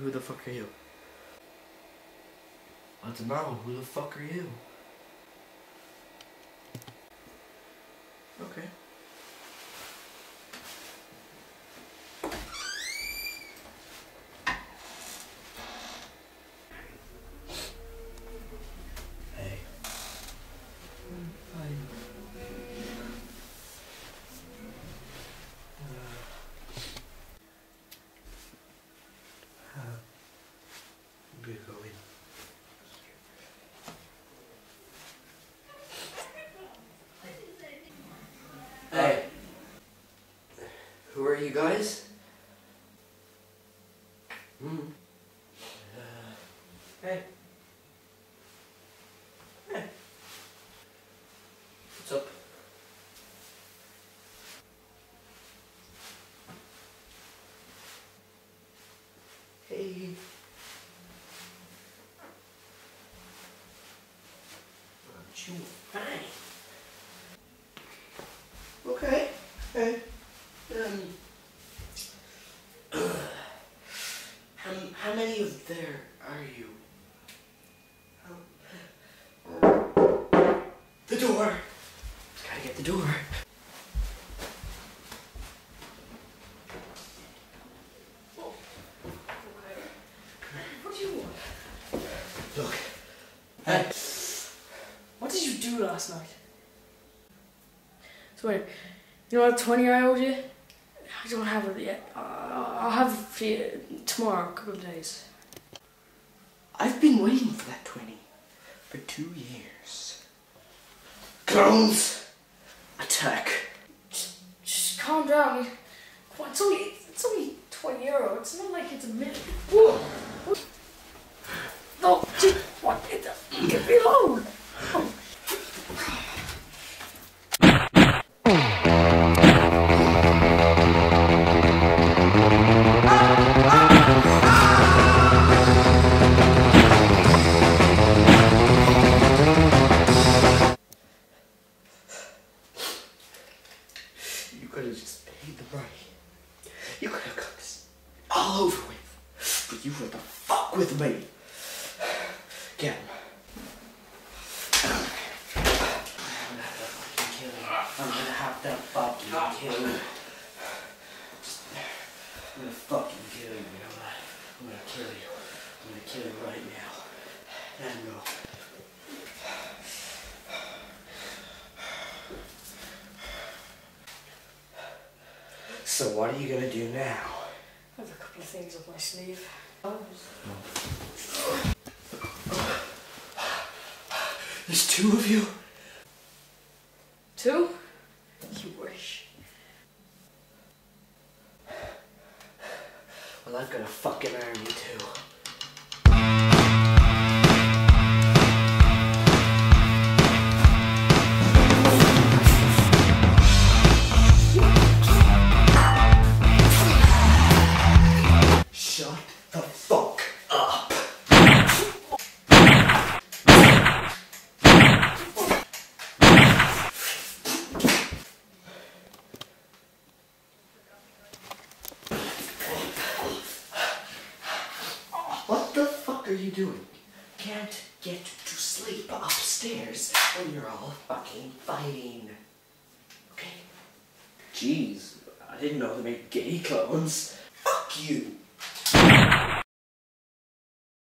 Who the fuck are you? I don't know. Who the fuck are you? Okay. Hey. Fine. Uh, we're going. Hey. Who are you guys? Hmm. Uh, hey. Hey. What's up? Hey. Aren't you fine? Okay. Hey. There are you? The door. Gotta get the door. What do you want? Look. Hey. What did you do last night? So wait, you know what 20 I owed you? I don't have it yet. Uh, I'll have it for you tomorrow, a couple of days. I've been waiting for that 20 for two years. Clones! Attack. Just, just calm down. Come on, it's only, it's only 20 euro. It's not like it's a million. Whoa! No, just, what? Leave me alone. You fuck with me. Get him. I'm gonna have to fucking kill you. I'm gonna fucking kill you. I'm gonna fucking kill you, know? I'm gonna kill you. I'm gonna kill you right now. And go. So what are you gonna do now? I have a couple of things up my sleeve. There's two of you? Two? You wish. Well, I've got a fucking army too. Shut the fuck up. What the fuck are you doing? Can't get to sleep upstairs when you're all fucking fighting. Okay? Jeez, I didn't know they made gay clones. Fuck you!